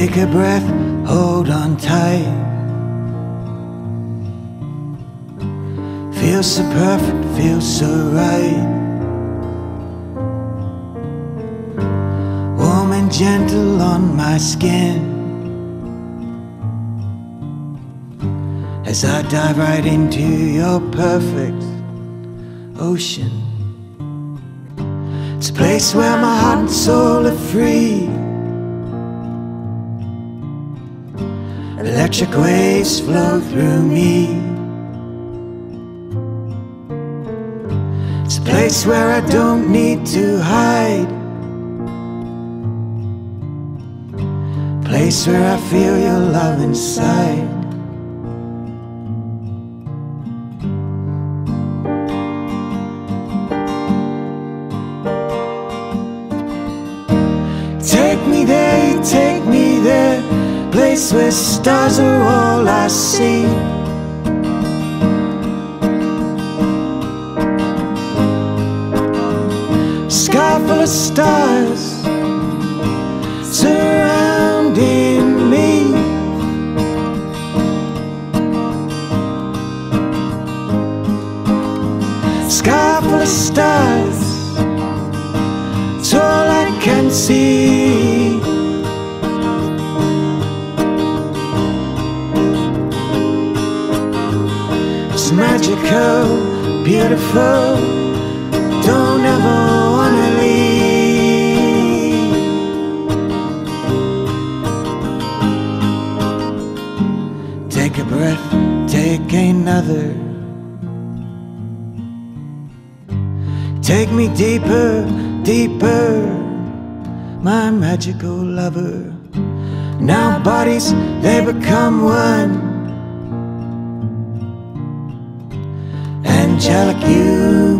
Take a breath, hold on tight. Feels so perfect, feels so right. Warm and gentle on my skin. As I dive right into your perfect ocean. It's a place where my heart and soul are free. Electric waves flow through me. It's a place where I don't need to hide. Place where I feel your love inside. Take me there, take me there, place where stars are all I see. Sky full of stars surrounding me. Sky full of stars, it's all I can see. It's magical, beautiful. Don't ever wanna leave. Take a breath, take another. Take me deeper, deeper, my magical lover. Now bodies, they become one. Angelic, you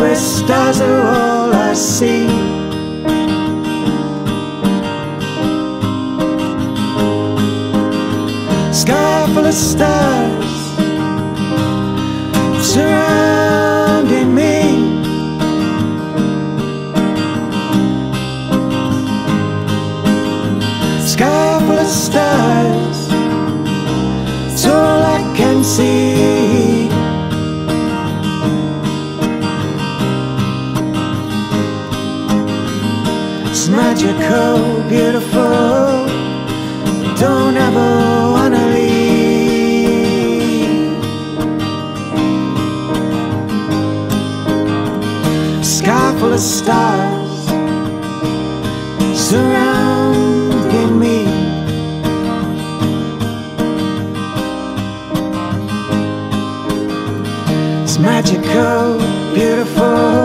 where stars are all I see. Sky full of stars surrounding me. Sky full of stars, it's all I can see. Magical, beautiful. Don't ever wanna leave. Sky full of stars surrounding me. It's magical, beautiful.